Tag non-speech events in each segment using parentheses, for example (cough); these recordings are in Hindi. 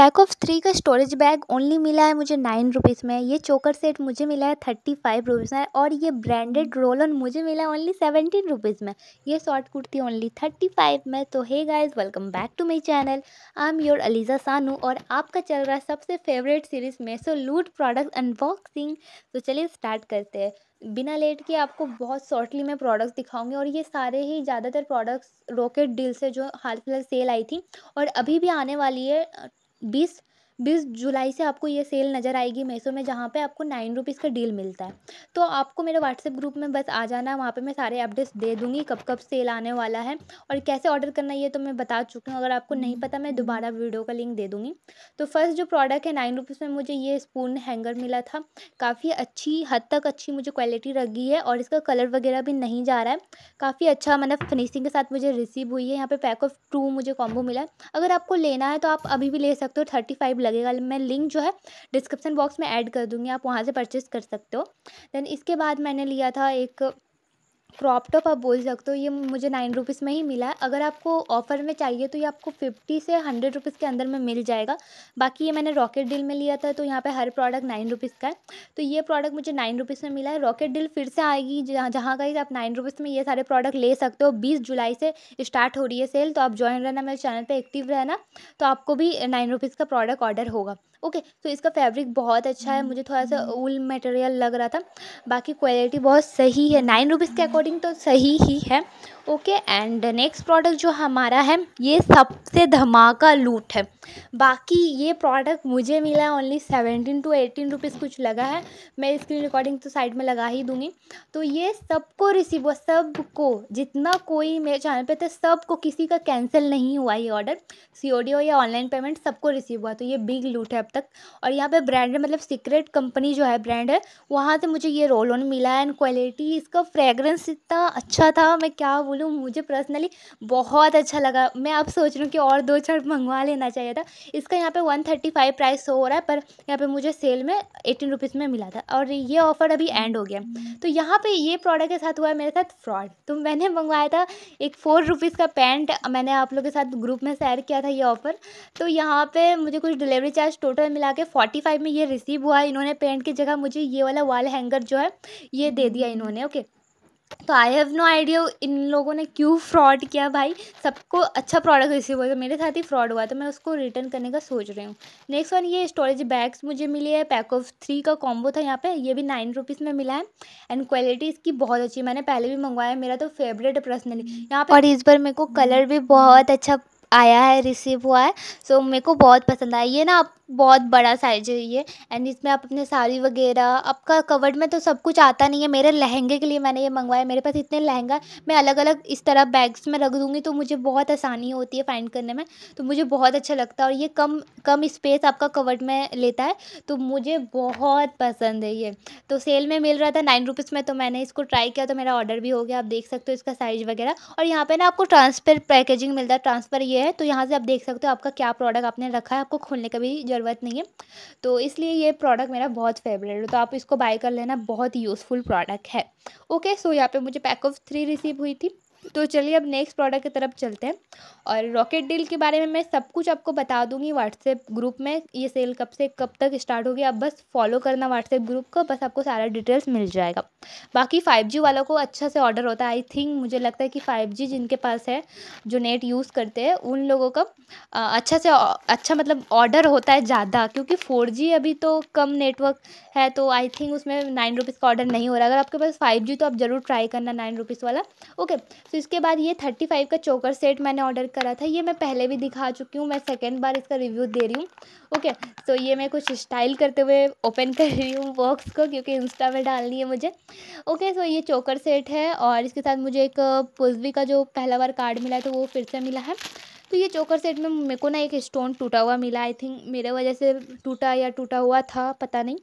पैक ऑफ़ थ्री का स्टोरेज बैग ओनली मिला है मुझे नाइन रुपीज़ में। ये चोकर सेट मुझे मिला है थर्टी फाइव रुपीज़ में और ये ब्रांडेड रोल ऑन मुझे मिला है ओनली सेवेंटीन रुपीज़ में। ये short kurti only thirty five में। तो hey guys welcome back to my channel I am your Aliza Sanu और आपका चल रहा है सबसे फेवरेट सीरीज़ में। सो लूट प्रोडक्ट अनबॉक्सिंग तो चलिए स्टार्ट करते हैं। बिना लेट के आपको बहुत शॉर्टली मैं प्रोडक्ट्स दिखाऊँगी और ये सारे ही ज़्यादातर प्रोडक्ट्स रॉकेट डील से जो हाल फ़िलहाल सेल आई थी और अभी भी आने वाली है बीस बीस जुलाई से आपको ये सेल नज़र आएगी मेसो में, जहाँ पे आपको नाइन रुपीज़ का डील मिलता है। तो आपको मेरे व्हाट्सएप ग्रुप में बस आ जाना, वहाँ पे मैं सारे अपडेट्स दे दूँगी, कब कब सेल आने वाला है और कैसे ऑर्डर करना ये तो मैं बता चुकी हूँ, अगर आपको नहीं पता मैं दोबारा वीडियो का लिंक दे दूँगी। तो फ़र्स्ट जो प्रोडक्ट है नाइन रुपीज़ में मुझे ये स्पून हैंगर मिला था, काफ़ी अच्छी हद तक अच्छी मुझे क्वालिटी लगी है और इसका कलर वगैरह भी नहीं जा रहा है। काफ़ी अच्छा मतलब फिनिशिंग के साथ मुझे रिसीव हुई है, यहाँ पे पैक ऑफ़ टू मुझे कॉम्बो मिला है। अगर आपको लेना है तो आप अभी भी ले सकते हो, थर्टी फाइव लगेगा, मैं लिंक जो है डिस्क्रिप्शन बॉक्स में ऐड कर दूँगी, आप वहाँ से परचेज़ कर सकते हो। देन इसके बाद मैंने लिया था एक क्रॉप टॉप आप बोल सकते हो, ये मुझे नाइन रुपीज़ में ही मिला है। अगर आपको ऑफ़र में चाहिए तो ये आपको फिफ्टी से हंड्रेड रुपीज़ के अंदर में मिल जाएगा। बाकी ये मैंने रॉकेट डील में लिया था तो यहाँ पे हर प्रोडक्ट नाइन रुपीज़ का है। तो ये प्रोडक्ट मुझे नाइन रुपीज़ में मिला है। रॉकेट डील फिर से आएगी, जहाँ जहाँ का आप नाइन रुपीज़ में ये सारे प्रोडक्ट ले सकते हो। बीस जुलाई से स्टार्ट हो रही है सेल तो आप ज्वाइन रहना मेरे चैनल पर एक्टिव रहना तो आपको भी नाइन रुपीज़ का प्रोडक्ट ऑर्डर होगा। ओके तो इसका फैब्रिक बहुत अच्छा है मुझे थोड़ा सा ऊल मटेरियल लग रहा था बाकी क्वालिटी बहुत सही है नाइन रुपीज़ के अकॉर्डिंग तो सही ही है ओके एंड नेक्स्ट प्रोडक्ट जो हमारा है ये सबसे धमाका लूट है बाकी ये प्रोडक्ट मुझे मिला है only seventeen to eighteen rupees कुछ लगा है मैं स्क्रीन रिकॉर्डिंग तो साइड में लगा ही दूँगी तो ये सबको रिसीव हुआ सबको जितना कोई मेरे चैनल पे थे सबको किसी का कैंसिल नहीं हुआ ये ऑर्डर सी हो या ऑनलाइन पेमेंट सबको रिसीव हुआ तो ये बिग लूट है तक। और यहाँ पे ब्रांड मतलब सीक्रेट कंपनी जो है ब्रांड है, वहाँ से मुझे ये रोल ऑन मिला है एंड क्वालिटी इसका फ्रेगरेंस इतना अच्छा था, मैं क्या बोलूँ, मुझे पर्सनली बहुत अच्छा लगा। मैं अब सोच रही हूँ कि और दो चार मंगवा लेना चाहिए था। इसका यहाँ पे वन थर्टी फाइव प्राइस हो रहा है, पर यहाँ पे मुझे सेल में एटीन रुपीज़ में मिला था। और ये ऑफ़र अभी एंड हो गया। तो यहाँ पे ये प्रोडक्ट के साथ हुआ है मेरे साथ फ्रॉड तो मैंने मंगवाया था एक फ़ोर रुपीज़ का पैंट मैंने आप लोग के साथ ग्रुप में शेयर किया था ये ऑफ़र तो यहाँ पर मुझे कुछ डिलीवरी चार्ज टोटल मिला के फोर्टी फाइव में ये रिसीव हुआ इन्होंने पेंट की जगह मुझे ये वाला वॉल हैंगर जो है ये दे दिया इन्होंने ओके तो आई हैव नो आइडिया इन लोगों ने क्यों फ्रॉड किया भाई। सबको अच्छा प्रोडक्ट रिसीव हुआ मेरे साथ ही फ्रॉड हुआ तो मैं उसको रिटर्न करने का सोच रही हूँ। नेक्स्ट वन ये स्टोरेज बैग्स मुझे मिली है। पैक ऑफ़ थ्री का कॉम्बो था यहाँ पे। ये भी नाइन रुपीज़ में मिला है। एंड क्वालिटी इसकी बहुत अच्छी मैंने पहले भी मंगवाया मेरा तो फेवरेट है पर्सनली यहाँ पर और इस बार मेरे को कलर भी बहुत अच्छा आया है। रिसीव हुआ है। सो so, मेरे को बहुत पसंद आया। ये ना बहुत बड़ा साइज़ है ये। एंड इसमें आप अपने साड़ी वगैरह, आपका कवर्ड में तो सब कुछ आता नहीं है। मेरे लहंगे के लिए मैंने ये मंगवाया मेरे पास इतने लहंगा मैं अलग अलग इस तरह बैग्स में रख दूँगी तो मुझे बहुत आसानी होती है फाइंड करने में। तो मुझे बहुत अच्छा लगता है और ये कम कम स्पेस आपका कवर्ड में लेता है। तो मुझे बहुत पसंद है ये। तो सेल में मिल रहा था नाइन रुपीज़ में तो मैंने इसको ट्राई किया तो मेरा ऑर्डर भी हो गया। आप देख सकते हो इसका साइज़ वगैरह। और यहाँ पर ना आपको ट्रांसफ़र पैकेजिंग मिलता है। ट्रांसफ़र ये है तो यहाँ से आप देख सकते हो आपका क्या प्रोडक्ट आपने रखा है। आपको खोलने का भी ज़रूरत नहीं है। तो इसलिए ये प्रोडक्ट मेरा बहुत फेवरेट है। तो आप इसको बाय कर लेना, बहुत यूज़फुल प्रोडक्ट है। ओके सो यहाँ पे मुझे पैक ऑफ़ थ्री रिसीव हुई थी। तो चलिए अब नेक्स्ट प्रोडक्ट की तरफ़ चलते हैं। और रॉकेट डील के बारे में मैं सब कुछ आपको बता दूँगी व्हाट्सएप ग्रुप में। ये सेल कब से, कब तक स्टार्ट होगी, आप बस फॉलो करना व्हाट्सएप ग्रुप को, बस आपको सारा डिटेल्स मिल जाएगा। बाकी फाइव जी वालों को अच्छा से ऑर्डर होता है। आई थिंक मुझे लगता है कि फाइव जी जिनके पास है, जो नेट यूज़ करते हैं, उन लोगों का अच्छा से अच्छा मतलब ऑर्डर होता है ज़्यादा, क्योंकि फोर जी अभी तो कम नेटवर्क है तो आई थिंक उसमें नाइन रुपीज़ का ऑर्डर नहीं हो रहा। अगर आपके पास फाइव जी तो आप ज़रूर ट्राई करना नाइन रुपीज़ वाला। ओके तो इसके बाद ये थर्टी फाइव का चोकर सेट मैंने ऑर्डर करा था। ये मैं पहले भी दिखा चुकी हूँ, मैं सेकेंड बार इसका रिव्यू दे रही हूँ। ओके तो ये मैं कुछ स्टाइल करते हुए ओपन (laughs) कर रही हूँ बॉक्स को, क्योंकि इंस्टा में डालनी है मुझे। ओके सो ये चोकर सेट है और इसके साथ मुझे एक पुजवी का जो पहला बार कार्ड मिला है तो वो फिर से मिला है। तो ये चोकर सेट में मेरे को ना एक स्टोन टूटा हुआ मिला आई थिंक मेरे वजह से टूटा या टूटा हुआ था, पता नहीं।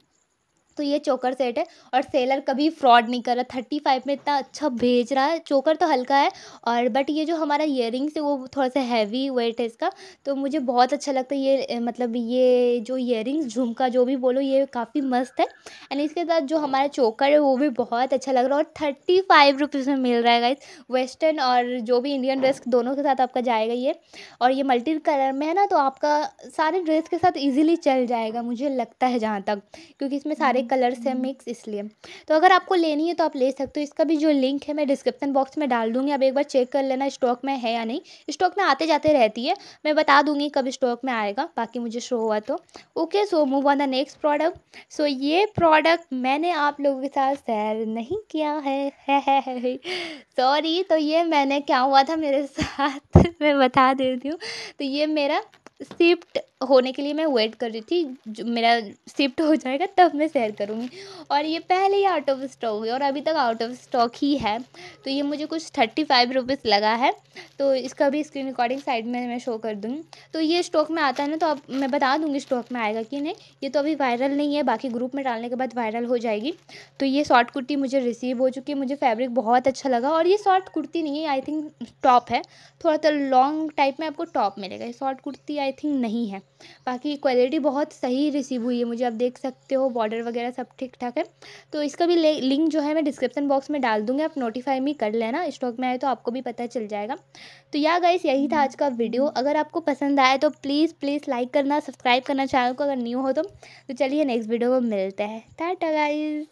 तो ये चोकर सेट है और सेलर कभी फ्रॉड नहीं कर रहा। थर्टी फाइव में इतना अच्छा भेज रहा है। चोकर तो हल्का है और बट ये जो हमारा ईयरिंग्स है, वो थोड़ा सा हैवी वेट है इसका। तो मुझे बहुत अच्छा लगता है ये मतलब ये जो ईयरिंग्स झुमका जो भी बोलो, ये काफ़ी मस्त है। एंड इसके साथ जो हमारा चोकर है, वो भी बहुत अच्छा लग रहा है और थर्टी फाइव रुपीज़ में मिल रहा है गाइस वेस्टर्न और जो भी इंडियन ड्रेस दोनों के साथ आपका जाएगा ये। और ये मल्टी कलर में है ना तो आपका सारे ड्रेस के साथ ईजिली चल जाएगा, मुझे लगता है जहाँ तक। क्योंकि इसमें सारे कलर्स हैं मिक्स इसलिए। तो अगर आपको लेनी है तो आप ले सकते हो। इसका भी जो लिंक है मैं डिस्क्रिप्शन बॉक्स में डाल दूँगी। आप एक बार चेक कर लेना स्टॉक में है या नहीं। स्टॉक में आते जाते रहती है। मैं बता दूँगी कब स्टॉक में आएगा बाकी मुझे शो हुआ तो। Okay so move on the next product so ये प्रोडक्ट मैंने आप लोगों के साथ शेयर नहीं किया है। सॉरी तो ये मैंने क्या हुआ था मेरे साथ? (laughs) मैं बता देती हूँ। तो ये मेरा शिफ्ट होने के लिए मैं वेट कर रही थी, जो मेरा शिफ्ट हो जाएगा तब मैं शेयर करूँगी। और ये पहले ही आउट ऑफ़ स्टॉक है और अभी तक आउट ऑफ़ स्टॉक ही है। तो ये मुझे कुछ थर्टी फाइव रुपीज़ लगा है। तो इसका भी स्क्रीन रिकॉर्डिंग साइड में मैं शो कर दूँगी तो ये स्टॉक में आता है ना तो अब मैं बता दूँगी स्टॉक में आएगा कि नहीं। ये तो अभी वायरल नहीं है, बाकी ग्रुप में डालने के बाद वायरल हो जाएगी। तो ये शॉर्ट कुर्ती मुझे रिसीव हो चुकी है, मुझे फैब्रिक बहुत अच्छा लगा। और ये शॉर्ट कुर्ती नहीं है आई थिंक टॉप है। थोड़ा सा लॉन्ग टाइप में आपको टॉप मिलेगा। ये शॉर्ट कुर्ती आई थिंक नहीं है। बाकी क्वालिटी बहुत सही रिसीव हुई है मुझे आप देख सकते हो बॉर्डर वगैरह सब ठीक ठाक है। तो इसका भी लिंक जो है मैं डिस्क्रिप्शन बॉक्स में डाल दूँगी आप नोटिफाई में कर लेना स्टॉक में आए तो आपको भी पता चल जाएगा। तो या गाइस यही था आज का वीडियो अगर आपको पसंद आए तो प्लीज़ प्लीज़ लाइक करना सब्सक्राइब करना चैनल को अगर न्यू हो तो, तो चलिए नेक्स्ट वीडियो में मिलते हैं। टाटा गाइज़